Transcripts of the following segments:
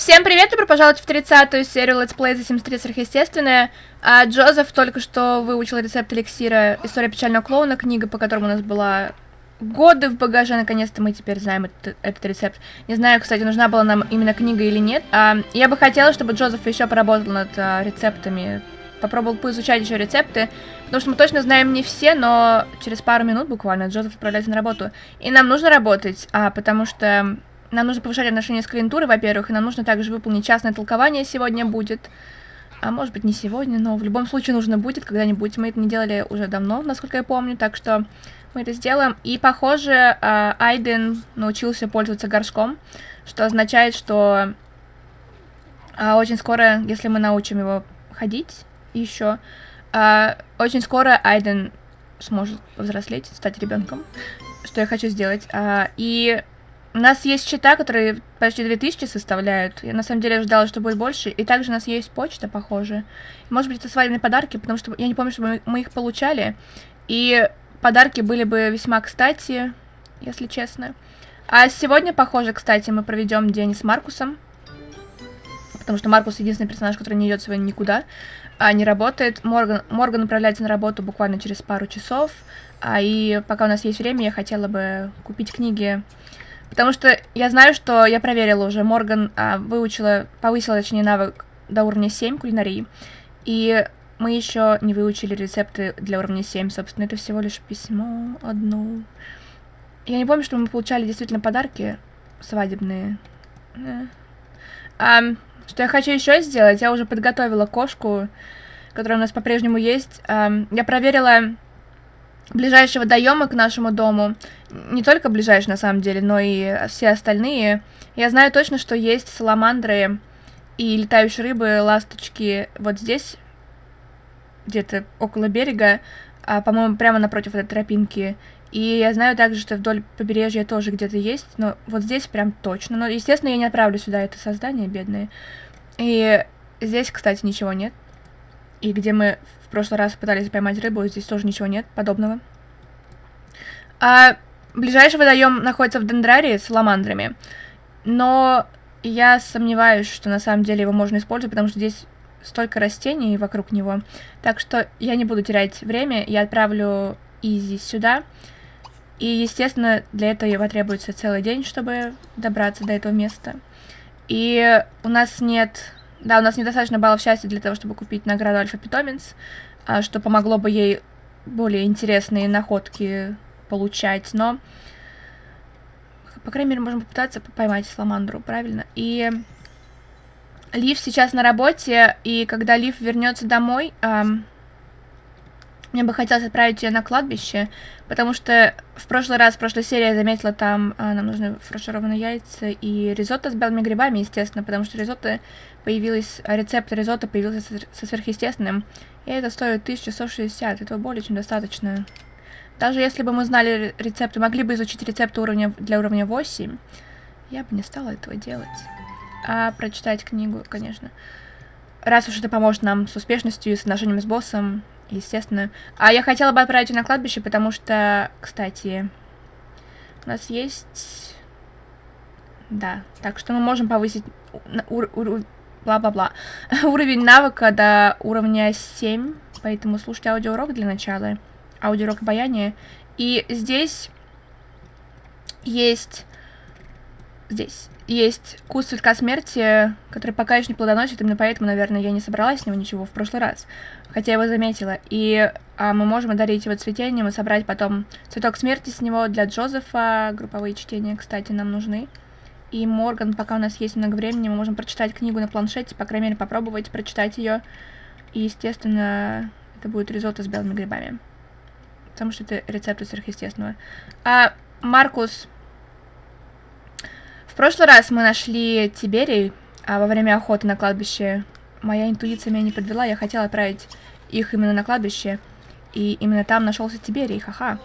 Всем привет, добро пожаловать в 30-ю серию Let's Play за 73 сверхъестественное. А, Джозеф только что выучил рецепт эликсира «История печального клоуна», книга, по которой у нас была годы в багаже, наконец-то мы теперь знаем этот, этот рецепт. Не знаю, кстати, нужна была нам именно книга или нет. А, я бы хотела, чтобы Джозеф еще поработал над а, рецептами, попробовал поизучать еще рецепты, потому что мы точно знаем не все, но через пару минут буквально Джозеф отправляется на работу. И нам нужно работать, а, потому что нам нужно повышать отношения с клиентурой, во-первых, и нам нужно также выполнить частное толкование сегодня будет. А может быть не сегодня, но в любом случае нужно будет когда-нибудь. Мы это не делали уже давно, насколько я помню, так что мы это сделаем. И, похоже, а, Айден научился пользоваться горшком, что означает, что а, очень скоро, если мы научим его ходить еще, а, очень скоро Айден сможет взрослеть, стать ребенком, что я хочу сделать. И у нас есть счета, которые почти 2000 составляют. Я на самом деле ожидала, что будет больше. И также у нас есть почта, похоже. Может быть, это свадебные подарки, потому что я не помню, чтобы мы их получали. И подарки были бы весьма кстати, если честно. А сегодня, похоже, кстати, мы проведем день с Маркусом. Потому что Маркус единственный персонаж, который не идет сегодня никуда, а не работает. Морган, Морган направляется на работу буквально через пару часов. А и пока у нас есть время, я хотела бы купить книги Потому что я знаю, что я проверила уже, Морган а, выучила, повысила, точнее, навык до уровня 7 кулинарии. И мы еще не выучили рецепты для уровня 7, собственно, это всего лишь письмо одно. Я не помню, что мы получали действительно подарки свадебные. А, что я хочу еще сделать, я уже подготовила кошку, которая у нас по-прежнему есть. А, я проверила ближайшего водоема к нашему дому, не только ближайший на самом деле, но и все остальные, я знаю точно, что есть саламандры и летающие рыбы, ласточки вот здесь, где-то около берега, а, по-моему, прямо напротив этой тропинки. И я знаю также, что вдоль побережья тоже где-то есть, но вот здесь прям точно. Но, естественно, я не отправлю сюда это создание бедное. И здесь, кстати, ничего нет. И где мы прошлый раз пытались поймать рыбу, здесь тоже ничего нет подобного. А ближайший водоем находится в Дендрарии с ламандрами. Но я сомневаюсь, что на самом деле его можно использовать, потому что здесь столько растений вокруг него. Так что я не буду терять время, я отправлю Изи сюда. И, естественно, для этого потребуется целый день, чтобы добраться до этого места. И у нас нет да, у нас недостаточно баллов счастья для того, чтобы купить награду Альфа-питомец, а, что помогло бы ей более интересные находки получать, но, по крайней мере, можем попытаться поймать Саламандру, правильно? И Лив сейчас на работе, и когда Лив вернется домой, эм, мне бы хотелось отправить ее на кладбище, потому что в прошлый раз, в прошлой серии я заметила, там а, нам нужны фаршированные яйца и ризотто с белыми грибами, естественно, потому что ризотто появилась, рецепт ризотто появился со сверхъестественным, и это стоит 1160, этого более чем достаточно. Даже если бы мы знали рецепты, могли бы изучить рецепты уровня, для уровня 8, я бы не стала этого делать. А прочитать книгу, конечно. Раз уж это поможет нам с успешностью и с отношением с боссом, естественно. А я хотела бы отправить ее на кладбище, потому что, кстати, у нас есть... Да, так что мы можем повысить бла-бла-бла. Уровень навыка до уровня 7, поэтому слушайте аудиоурок для начала. Аудиоурок обаяния. И здесь есть... Здесь есть куст цветка смерти, который пока еще не плодоносит, именно поэтому, наверное, я не собрала с него ничего в прошлый раз, хотя я его заметила. И а, мы можем одарить его цветением и собрать потом цветок смерти с него для Джозефа. Групповые чтения, кстати, нам нужны. И Морган, пока у нас есть много времени, мы можем прочитать книгу на планшете, по крайней мере, попробовать прочитать ее. И, естественно, это будет ризотто с белыми грибами. Потому что это рецепт сверхъестественного. А Маркус в прошлый раз мы нашли Тиберий, а во время охоты на кладбище моя интуиция меня не подвела, я хотела отправить их именно на кладбище, и именно там нашелся Тиберий, ха-ха.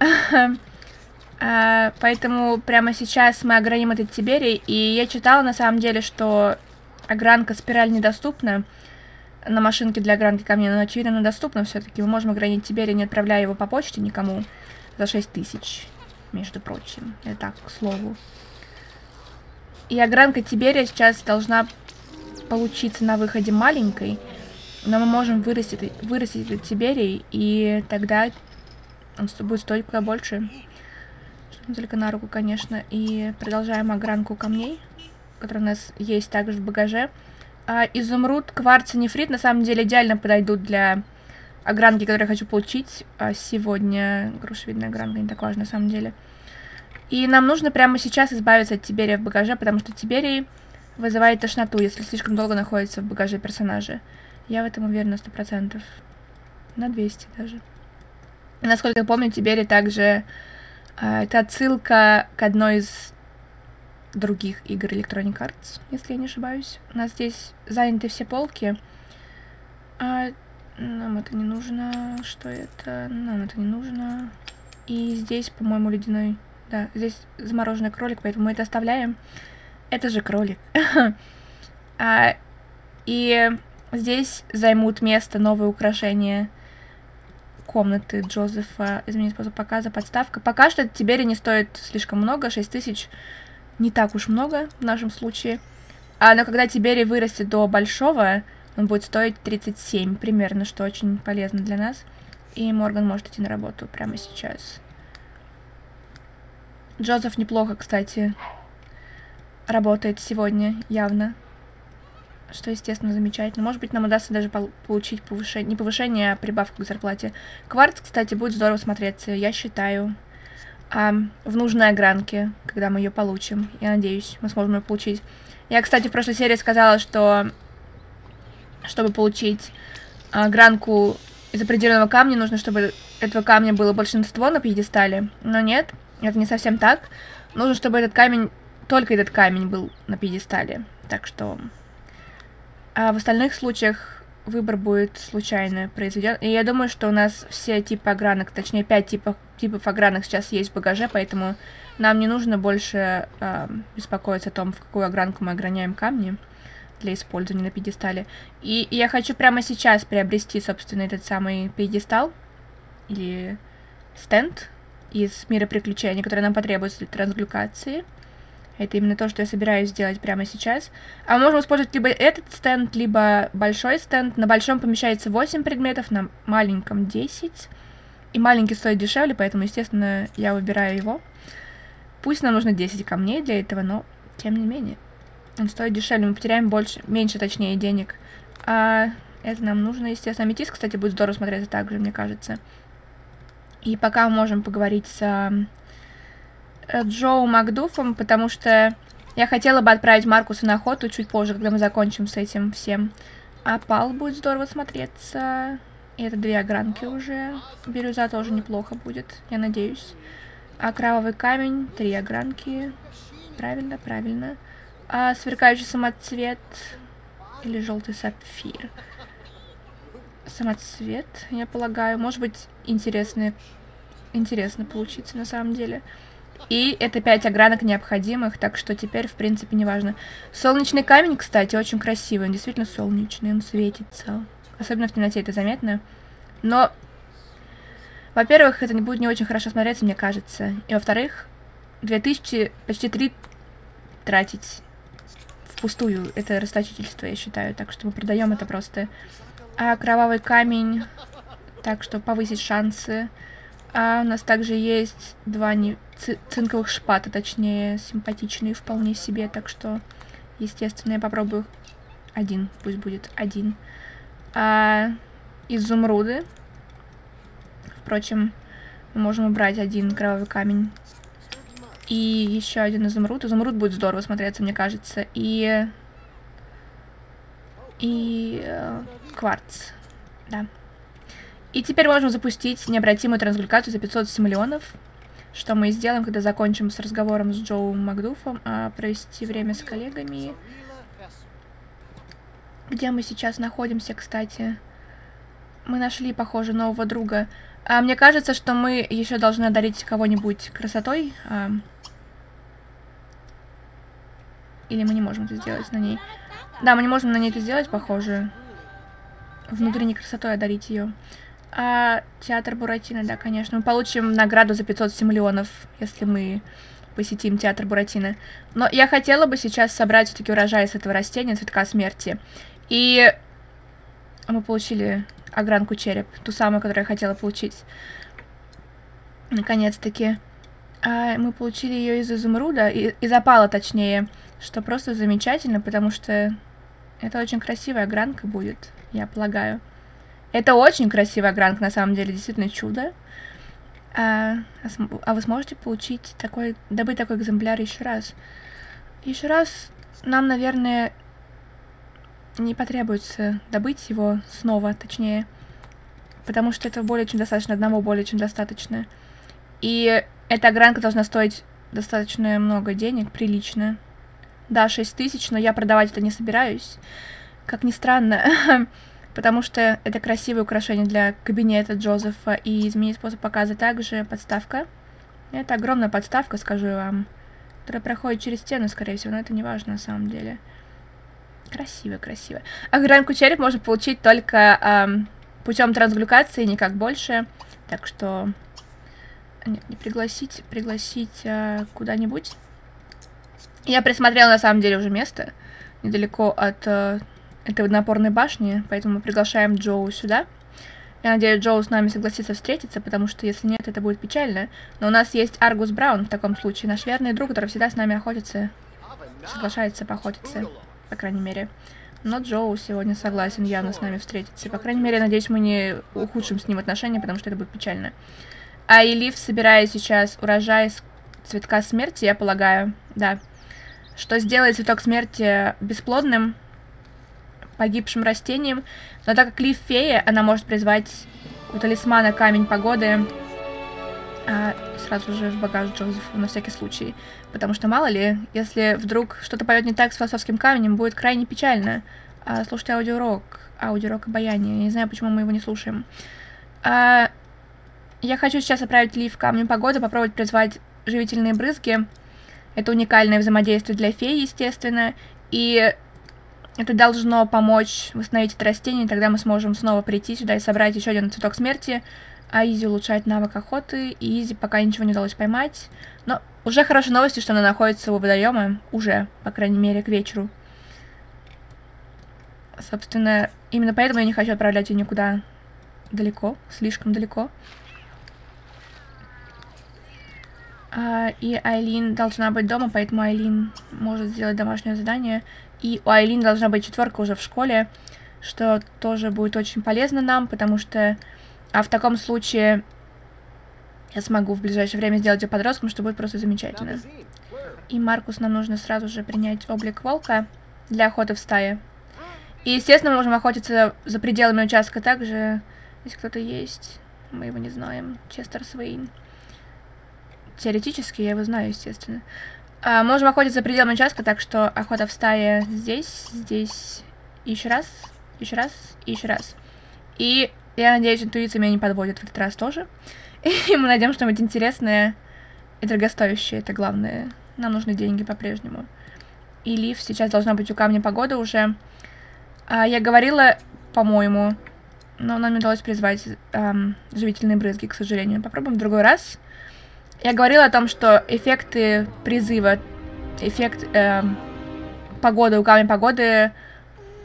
А, поэтому прямо сейчас мы ограним этот Тиберий, и я читала на самом деле, что огранка спираль недоступна на машинке для огранки камня, но очевидно доступна все-таки. Мы можем огранить Тиберий, не отправляя его по почте никому за 6 тысяч, между прочим. Это так, к слову. И огранка Тиберия сейчас должна получиться на выходе маленькой, но мы можем вырастить, вырастить Тиберий, и тогда он будет стоить куда больше. Только на руку, конечно. И продолжаем огранку камней, которые у нас есть также в багаже. А изумруд, кварц и нефрит на самом деле идеально подойдут для огранки, которые я хочу получить а сегодня. Грушевидная огранка не так важна на самом деле. И нам нужно прямо сейчас избавиться от Тиберия в багаже, потому что Тиберий вызывает тошноту, если слишком долго находится в багаже персонажа. Я в этом уверена сто процентов. На 200 даже. Насколько я помню, Тиберий также... Э, это отсылка к одной из других игр Electronic Arts, если я не ошибаюсь. У нас здесь заняты все полки. А нам это не нужно. Что это? Нам это не нужно. И здесь, по-моему, ледяной... Да, здесь замороженный кролик, поэтому мы это оставляем. Это же кролик. а, и здесь займут место новые украшения комнаты Джозефа. Изменить способ показа, подставка. Пока что Тибери не стоит слишком много, 6 тысяч не так уж много в нашем случае. А, но когда Тибери вырастет до большого, он будет стоить 37 примерно, что очень полезно для нас. И Морган может идти на работу прямо сейчас. Джозеф неплохо, кстати, работает сегодня, явно. Что, естественно, замечательно. Может быть, нам удастся даже получить повышение, не повышение, а прибавку к зарплате. Кварц, кстати, будет здорово смотреться, я считаю а, в нужной огранке, когда мы ее получим. Я надеюсь, мы сможем ее получить. Я, кстати, в прошлой серии сказала, что чтобы получить а, гранку из определенного камня, нужно, чтобы этого камня было большинство на пьедестале. Но нет, это не совсем так. Нужно, чтобы этот камень, только этот камень был на пьедестале. Так что... А в остальных случаях выбор будет случайно произведен. И я думаю, что у нас все типы огранок, точнее, пять типов, типов огранок сейчас есть в багаже, поэтому нам не нужно больше э, беспокоиться о том, в какую огранку мы ограняем камни для использования на пьедестале. И, и я хочу прямо сейчас приобрести, собственно, этот самый пьедестал или стенд из мира приключений, который нам потребуется для трансглюкации. Это именно то, что я собираюсь сделать прямо сейчас. А мы можем использовать либо этот стенд, либо большой стенд. На большом помещается 8 предметов, на маленьком 10. И маленький стоит дешевле, поэтому, естественно, я выбираю его. Пусть нам нужно 10 камней для этого, но тем не менее. Он стоит дешевле, мы потеряем больше, меньше, точнее, денег. А это нам нужно, естественно. Аметист, кстати, будет здорово смотреться также, мне кажется. И пока мы можем поговорить с Э, Джоу Макдуфом, потому что я хотела бы отправить Маркуса на охоту чуть позже, когда мы закончим с этим всем. А пал будет здорово смотреться. И это две огранки уже. Бирюза тоже неплохо будет, я надеюсь. А кровавый камень, три огранки. Правильно, правильно. А сверкающий самоцвет или желтый сапфир. Самоцвет, я полагаю. Может быть, интересно, интересно получится на самом деле. И это 5 огранок необходимых, так что теперь, в принципе, не важно. Солнечный камень, кстати, очень красивый. Он действительно солнечный, он светится. Особенно в темноте это заметно. Но, во-первых, это не будет не очень хорошо смотреться, мне кажется. И, во-вторых, 2000, почти 3 тратить впустую. Это расточительство, я считаю. Так что мы продаем это просто. А кровавый камень, так что повысить шансы. А у нас также есть два не... цинковых шпата, точнее, симпатичные вполне себе, так что, естественно, я попробую один, пусть будет один. А изумруды. Впрочем, мы можем убрать один кровавый камень. И еще один изумруд. Изумруд будет здорово смотреться, мне кажется. И... И... Кварц. Да. И теперь можем запустить необратимую трансглюкацию за 500 симулионов. Что мы сделаем, когда закончим с разговором с Джоу Макдуфом, а провести время с коллегами. Где мы сейчас находимся, кстати? Мы нашли, похоже, нового друга. А, мне кажется, что мы еще должны одарить кого-нибудь красотой. А... Или мы не можем это сделать на ней? Да, мы не можем на ней это сделать, похоже. Внутренней красотой одарить ее. А театр Буратино, да, конечно. Мы получим награду за 500 симулионов, если мы посетим театр Буратино. Но я хотела бы сейчас собрать все-таки урожай с этого растения, цветка смерти. И мы получили огранку череп, ту самую, которую я хотела получить. Наконец-таки. А мы получили ее из изумруда, из опала точнее, что просто замечательно, потому что это очень красивая гранка будет, я полагаю. Это очень красивая гранка, на самом деле, действительно чудо. А, а вы сможете получить такой, добыть такой экземпляр еще раз? Еще раз нам, наверное, не потребуется добыть его снова, точнее. Потому что это более чем достаточно, одного более чем достаточно. И эта гранка должна стоить достаточно много денег, прилично. Да, 6 тысяч, но я продавать это не собираюсь. Как ни странно. потому что это красивое украшение для кабинета Джозефа, и изменить способ показа также подставка. Это огромная подставка, скажу вам, которая проходит через стену, скорее всего, но это не важно на самом деле. Красиво, красиво. А гранку череп можно получить только эм, путем трансглюкации, никак больше. Так что... Нет, не пригласить, пригласить э, куда-нибудь. Я присмотрела на самом деле уже место недалеко от э, этой напорной башни, поэтому мы приглашаем Джоу сюда. Я надеюсь, Джоу с нами согласится встретиться, потому что если нет, это будет печально. Но у нас есть Аргус Браун в таком случае, наш верный друг, который всегда с нами охотится, соглашается поохотиться, по крайней мере. Но Джоу сегодня согласен явно с нами встретиться. По крайней мере, надеюсь, мы не ухудшим с ним отношения, потому что это будет печально. А Элиф собирает сейчас урожай с цветка смерти, я полагаю, да. Что сделает цветок смерти бесплодным, погибшим растением, но так как Лив фея, она может призвать у талисмана камень погоды а, сразу же в багаж Джозефу на всякий случай. Потому что, мало ли, если вдруг что-то пойдет не так с философским камнем, будет крайне печально. А, слушайте аудиорок, аудиорок обаяния. Я не знаю, почему мы его не слушаем. А, я хочу сейчас отправить Лив камнем погоды, попробовать призвать живительные брызги. Это уникальное взаимодействие для феи, естественно. И это должно помочь восстановить это растение, и тогда мы сможем снова прийти сюда и собрать еще один цветок смерти. А Изи улучшает навык охоты, и Изи пока ничего не удалось поймать. Но уже хорошие новости, что она находится у водоема. Уже, по крайней мере, к вечеру. Собственно, именно поэтому я не хочу отправлять ее никуда далеко, слишком далеко. А, и Айлин должна быть дома, поэтому Айлин может сделать домашнее задание. И у Айлин должна быть четверка уже в школе, что тоже будет очень полезно нам, потому что а в таком случае я смогу в ближайшее время сделать ее подростком, что будет просто замечательно. И Маркус нам нужно сразу же принять облик волка для охоты в стае. И, естественно, мы можем охотиться за пределами участка также, если кто-то есть. Мы его не знаем. Честер Свейн. Теоретически я его знаю, естественно. А, можем охотиться за пределами участка, так что охота в стае здесь, здесь, еще раз, еще раз еще раз. И я надеюсь, интуиция меня не подводит в этот раз тоже. И мы найдем что-нибудь интересное и дорогостоящее, это главное. Нам нужны деньги по-прежнему. И Лив сейчас должна быть у камня погоды уже. А, я говорила, по-моему, но нам не удалось призвать эм, живительные брызги, к сожалению. Попробуем в другой раз. Я говорила о том, что эффекты призыва, эффект э, погоды у камня погоды,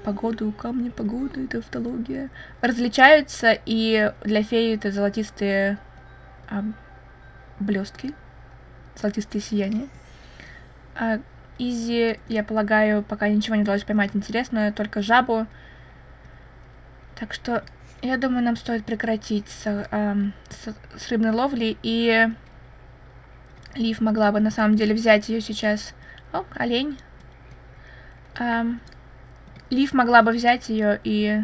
погода у камня погоды, это автология, различаются, и для феи это золотистые э, блестки, золотистые сияния. А Изи, я полагаю, пока ничего не удалось поймать интересное, только жабу. Так что я думаю, нам стоит прекратить с, э, с, с рыбной ловлей и Лив могла бы на самом деле взять ее сейчас. О, олень. Um, Лив могла бы взять ее и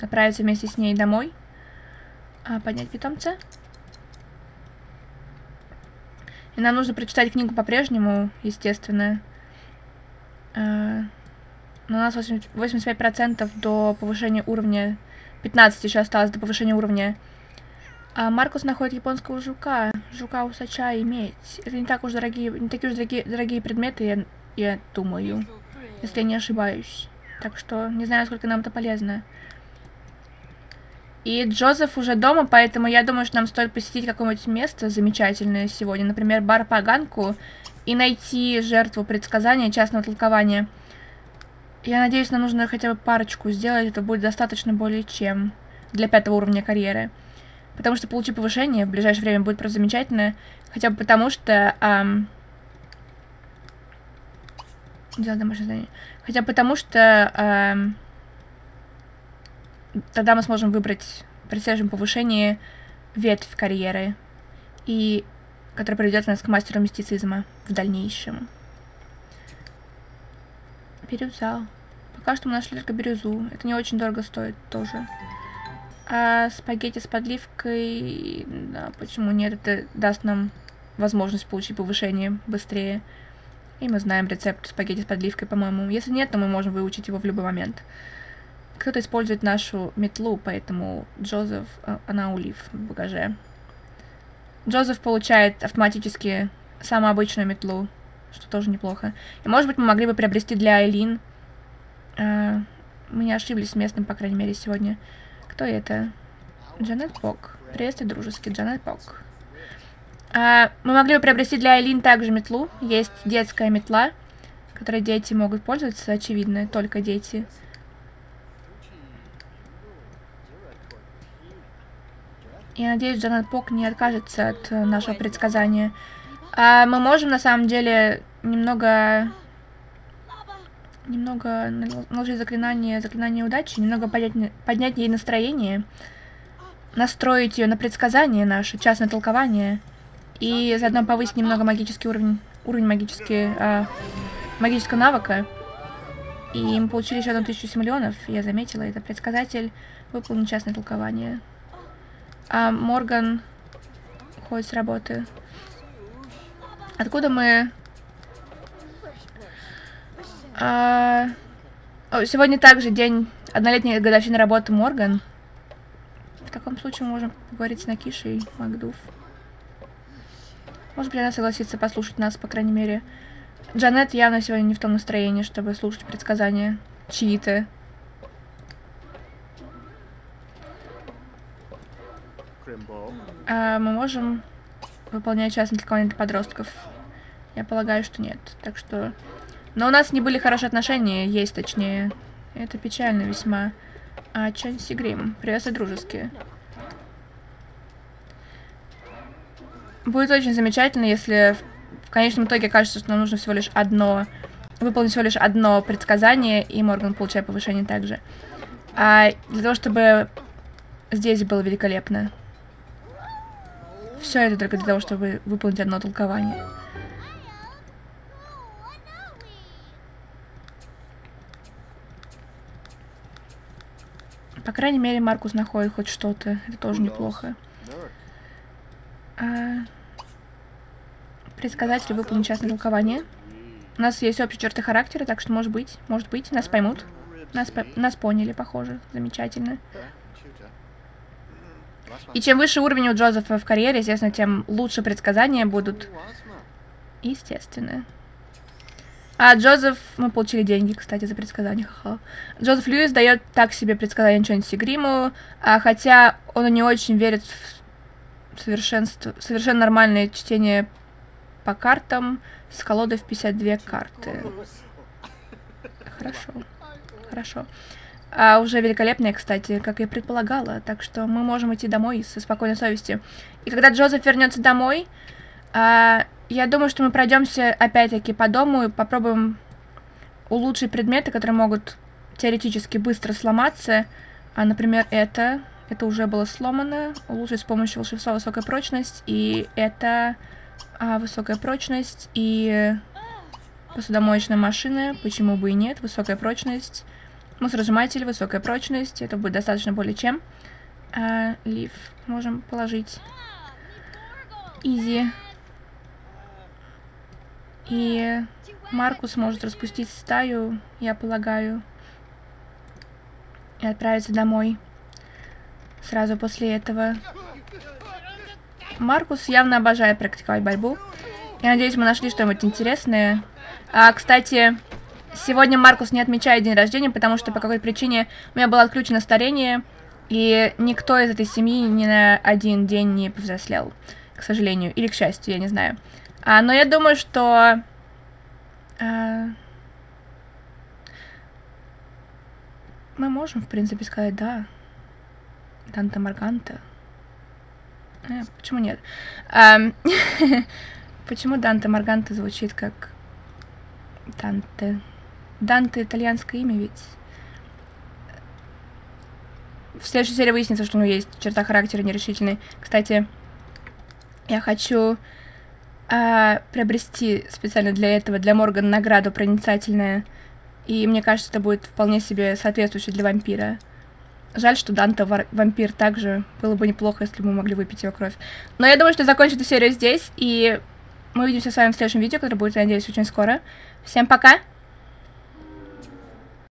отправиться вместе с ней домой. А, поднять питомца. И нам нужно прочитать книгу по-прежнему, естественно. А, но у нас 85% до повышения уровня. 15 еще осталось до повышения уровня а Маркус находит японского жука, жука-усача иметь. Это не так уж дорогие, не такие уж дорогие, дорогие предметы, я, я думаю, если я не ошибаюсь. Так что не знаю, сколько нам это полезно. И Джозеф уже дома, поэтому я думаю, что нам стоит посетить какое-нибудь место замечательное сегодня. Например, бар Паганку и найти жертву предсказания частного толкования. Я надеюсь, нам нужно хотя бы парочку сделать, это будет достаточно более чем для пятого уровня карьеры. Потому что получить повышение в ближайшее время будет просто замечательно. Хотя бы потому, что... Эм... Делать домашнее задание. Хотя бы потому, что... Эм... Тогда мы сможем выбрать при следующем повышении ветвь карьеры. И... Которая приведет нас к мастеру мистицизма в дальнейшем. Бирюза. Пока что мы нашли только бирюзу. Это не очень дорого стоит тоже. А спагетти с подливкой... Да, почему нет? Это даст нам возможность получить повышение быстрее. И мы знаем рецепт спагетти с подливкой, по-моему. Если нет, то мы можем выучить его в любой момент. Кто-то использует нашу метлу, поэтому Джозеф... А, она улив в багаже. Джозеф получает автоматически самую обычную метлу, что тоже неплохо. И, может быть, мы могли бы приобрести для Айлин... А, мы не ошиблись с местным, по крайней мере, сегодня. Кто это? Джанет Пок. Приветствую, дружеский, Джанет Пок. А, мы могли бы приобрести для Айлин также метлу. Есть детская метла, которой дети могут пользоваться, очевидно, только дети. Я надеюсь, Джанет Пок не откажется от нашего предсказания. А мы можем, на самом деле, немного немного наложить заклинание, заклинание удачи, немного поднять, поднять ей настроение, настроить ее на предсказание наше, частное толкование, и заодно повысить немного магический уровень, уровень магический, а, магического навыка. И мы получили еще одну тысячу симулионов, я заметила, это предсказатель выполнил частное толкование. А Морган уходит с работы. Откуда мы а... Сегодня также день однолетней годовщины работы Морган. В таком случае можем поговорить с Накишей Макдув. Может быть, она согласится послушать нас, по крайней мере. Джанет явно сегодня не в том настроении, чтобы слушать предсказания чьи-то. А мы можем выполнять частные для подростков? Я полагаю, что нет. Так что но у нас не были хорошие отношения, есть точнее. Это печально весьма. А Чанси Грим, приветствую дружеские. Будет очень замечательно, если в конечном итоге кажется, что нам нужно всего лишь одно, выполнить всего лишь одно предсказание, и Морган получает повышение также. А для того, чтобы здесь было великолепно. Все это только для того, чтобы выполнить одно толкование. По крайней мере, Маркус находит хоть что-то. Это тоже неплохо. А... Предсказатель выполнит частное толкование. У нас есть общие черты характера, так что может быть, может быть, нас поймут. Нас, по нас поняли, похоже. Замечательно. И чем выше уровень у Джозефа в карьере, естественно, тем лучше предсказания будут. Естественно. А Джозеф... Мы получили деньги, кстати, за предсказание. Ха -ха. Джозеф Льюис дает так себе предсказание Чонси Гриму, а, хотя он не очень верит в совершенство, совершенно нормальное чтение по картам с колодой в 52 карты. Хорошо. Хорошо. А уже великолепная, кстати, как я предполагала. Так что мы можем идти домой со спокойной совестью. И когда Джозеф вернется домой, я думаю, что мы пройдемся опять-таки по дому и попробуем улучшить предметы, которые могут теоретически быстро сломаться. А, например, это. Это уже было сломано. Улучшить с помощью волшебства высокая прочность. И это а, высокая прочность. И посудомоечная машина. Почему бы и нет? Высокая прочность. Мусоросжиматель, высокая прочность. Это будет достаточно более чем. А, лиф можем положить. Изи. И Маркус может распустить стаю, я полагаю, и отправиться домой сразу после этого. Маркус явно обожает практиковать борьбу. Я надеюсь, мы нашли что-нибудь интересное. А, кстати, сегодня Маркус не отмечает день рождения, потому что по какой-то причине у меня было отключено старение, и никто из этой семьи ни на один день не повзрослел, к сожалению, или к счастью, я не знаю. А, но я думаю, что... А, мы можем, в принципе, сказать да. Данте Марганта. Э, почему нет? А, почему Данте Марганта звучит как Данте? Данте итальянское имя ведь? В следующей серии выяснится, что у него есть черта характера нерешительный. Кстати, я хочу э, приобрести специально для этого, для Моргана, награду проницательная. И мне кажется, это будет вполне себе соответствующе для вампира. Жаль, что Данта вампир также. Было бы неплохо, если бы мы могли выпить его кровь. Но я думаю, что закончу эту серию здесь. И мы увидимся с вами в следующем видео, которое будет, я надеюсь, очень скоро. Всем пока!